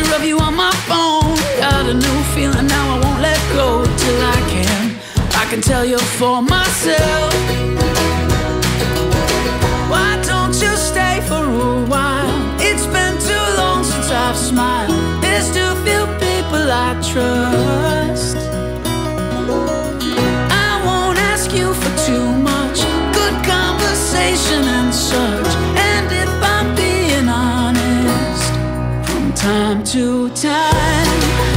picture of you on my phone. Got a new feeling now, I won't let go till I can. I can tell you for myself. Why don't you stay for a while? It's been too long since I've smiled. There's too few people I trust. time to time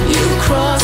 you cross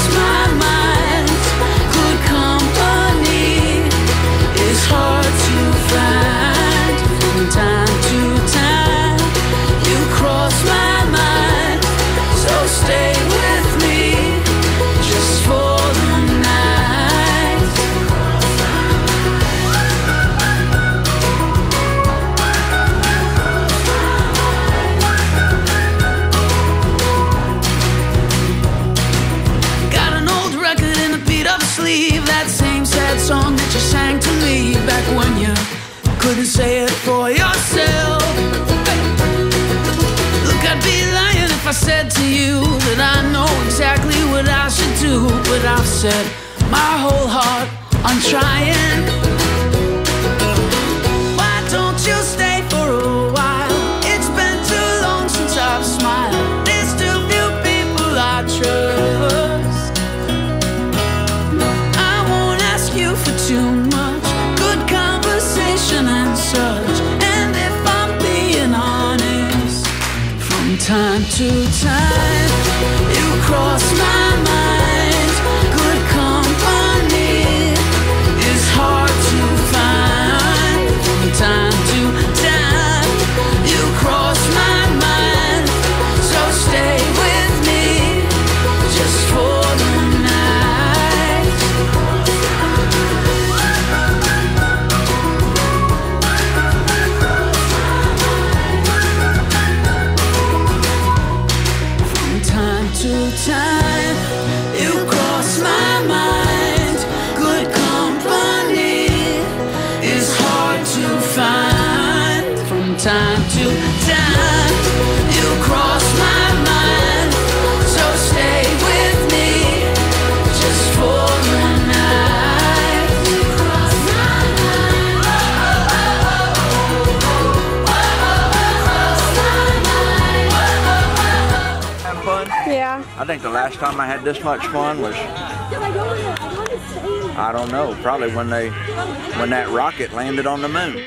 my whole heart, I'm trying. Why don't you stay for a while? It's been too long since I've smiled. There's too few people I trust. I won't ask you for too much. Good conversation and such. And if I'm being honest, from time to time. Yeah. I think the last time I had this much fun was I don't know, probably when they when that rocket landed on the moon.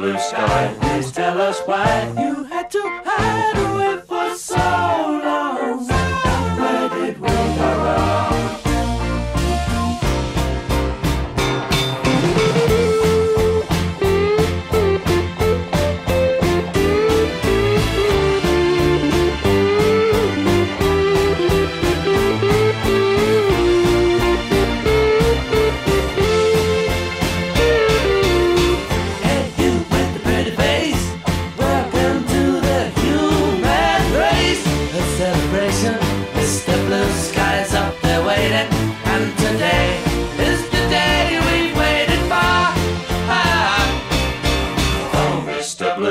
blue sky. Please tell us why you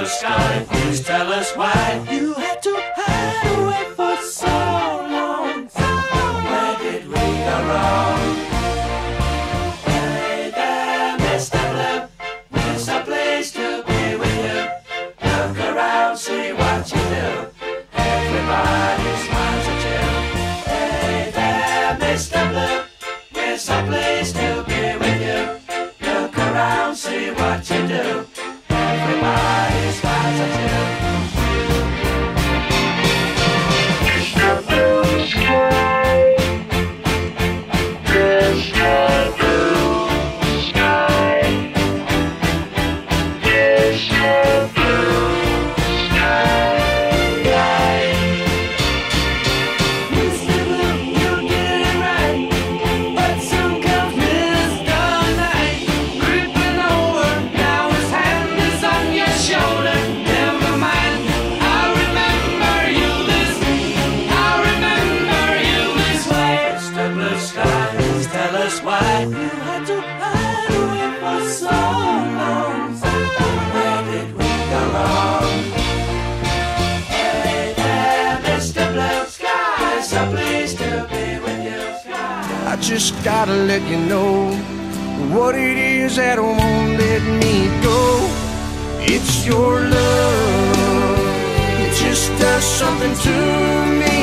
sky. Please tell us why you had to. Just gotta let you know what it is that won't let me go. It's your love. It just does something to me.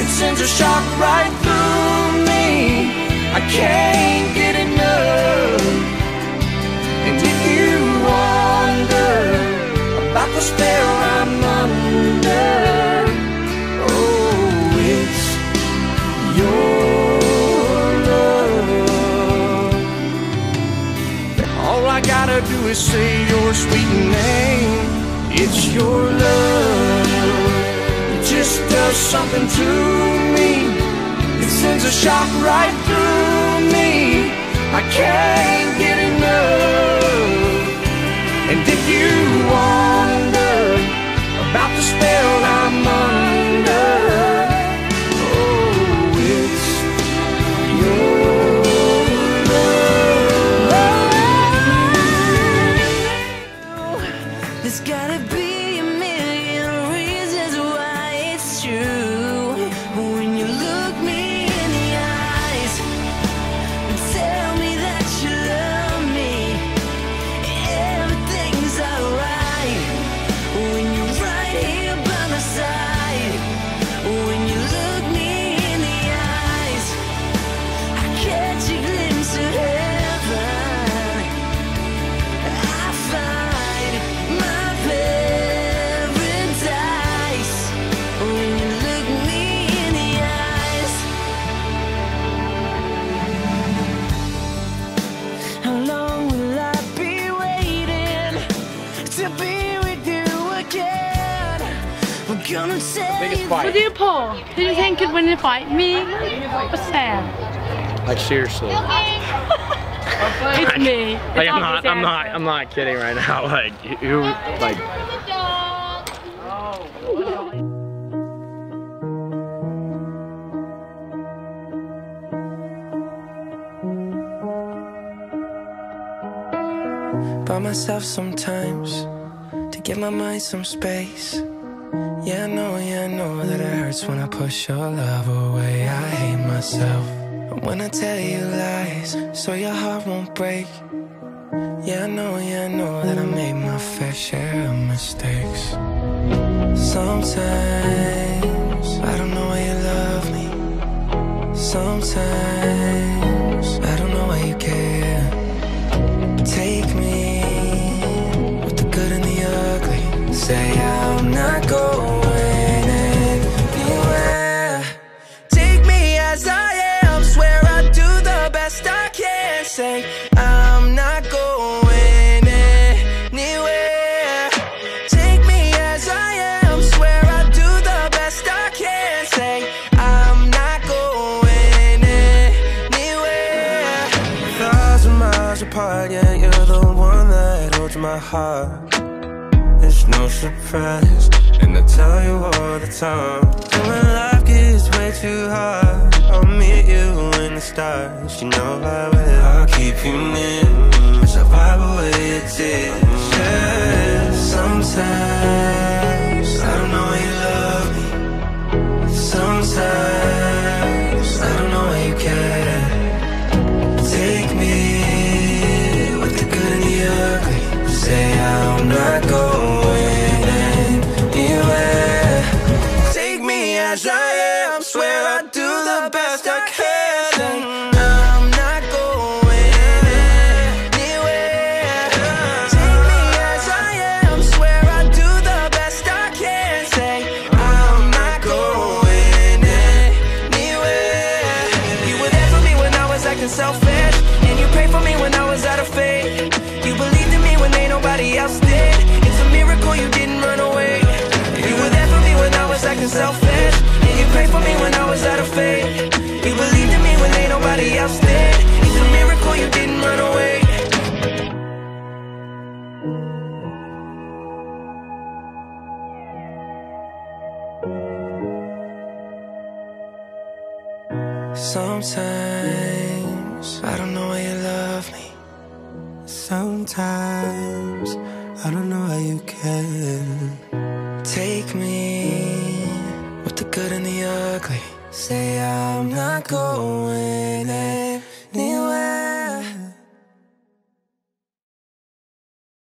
It sends a shock right through me. I can't get enough. And if you wonder about the spell something to me. It sends a shock right through me. I can't get enough. And if you wonder about the spell I'm under, oh, it's your love. There's gotta be We're gonna say What do you Paul? Who do you think could win the fight? Me or Sam? Like seriously. It's me. It's Like I'm not I'm not I'm not kidding right now. Like who like by myself sometimes to give my mind some space. Yeah, I know, yeah, I know that it hurts when I push your love away. I hate myself. When I tell you lies, so your heart won't break. Yeah, I know, yeah, I know that I made my fair share of mistakes. Sometimes I don't know why you love me. Sometimes I don't know why you care. Take me with the good and the ugly. Say I'm Miles apart, yeah, you're the one that holds my heart. It's no surprise, and I tell you all the time. When life gets way too hard, I'll meet you in the stars. You know I will. I'll keep you near, as I wipe away your tears. Yeah, sometimes Sometimes I don't know why you love me. Sometimes I don't know how you can take me with the good and the ugly. Say I'm not going anywhere.